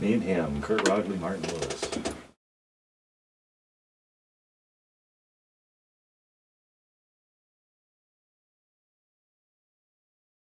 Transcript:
Me and him, Kurt Rodley, Martin Lewis.